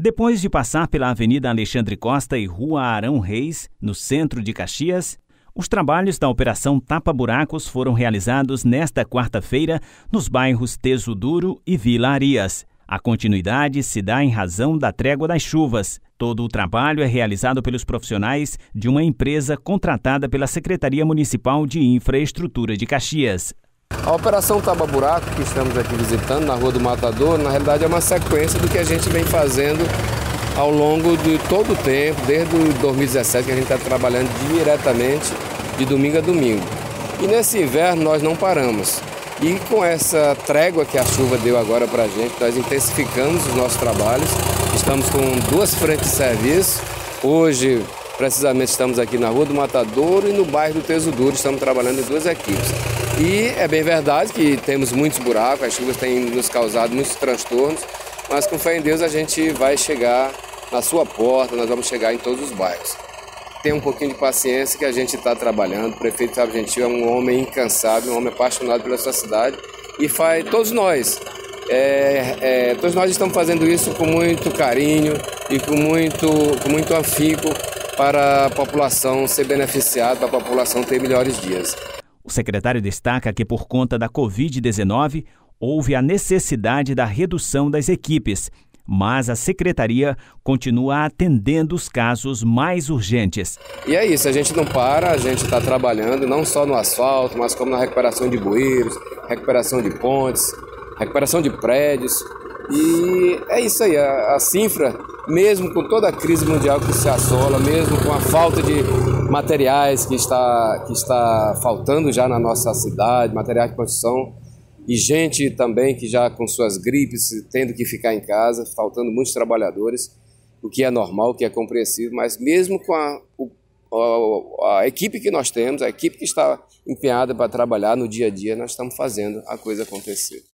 Depois de passar pela Avenida Alexandre Costa e Rua Arão Reis, no centro de Caxias, os trabalhos da Operação Tapa Buracos foram realizados nesta quarta-feira nos bairros Teso Duro e Vila Arias. A continuidade se dá em razão da trégua das chuvas. Todo o trabalho é realizado pelos profissionais de uma empresa contratada pela Secretaria Municipal de Infraestrutura de Caxias. A Operação Tapa Buraco, que estamos aqui visitando na Rua do Matador, na realidade é uma sequência do que a gente vem fazendo ao longo de todo o tempo, desde 2017 que a gente está trabalhando diretamente de domingo a domingo. E nesse inverno nós não paramos. E com essa trégua que a chuva deu agora para a gente, nós intensificamos os nossos trabalhos. Estamos com duas frentes de serviço. Hoje, precisamente, estamos aqui na Rua do Matadouro e no bairro do Teso Duro. Estamos trabalhando em duas equipes. E é bem verdade que temos muitos buracos, as chuvas têm nos causado muitos transtornos, mas com fé em Deus a gente vai chegar na sua porta, nós vamos chegar em todos os bairros. Tenha um pouquinho de paciência que a gente está trabalhando. O prefeito Sábio Gentil é um homem incansável, um homem apaixonado pela sua cidade e faz todos nós. É, é, todos nós estamos fazendo isso com muito carinho e com muito, com muito afinco para a população ser beneficiada, para a população ter melhores dias. O secretário destaca que, por conta da Covid-19, houve a necessidade da redução das equipes mas a secretaria continua atendendo os casos mais urgentes. E é isso, a gente não para, a gente está trabalhando não só no asfalto, mas como na recuperação de bueiros, recuperação de pontes, recuperação de prédios. E é isso aí, a, a Cinfra, mesmo com toda a crise mundial que se assola, mesmo com a falta de materiais que está, que está faltando já na nossa cidade, materiais de construção, e gente também que já com suas gripes, tendo que ficar em casa, faltando muitos trabalhadores, o que é normal, o que é compreensível, mas mesmo com a, a, a equipe que nós temos, a equipe que está empenhada para trabalhar no dia a dia, nós estamos fazendo a coisa acontecer.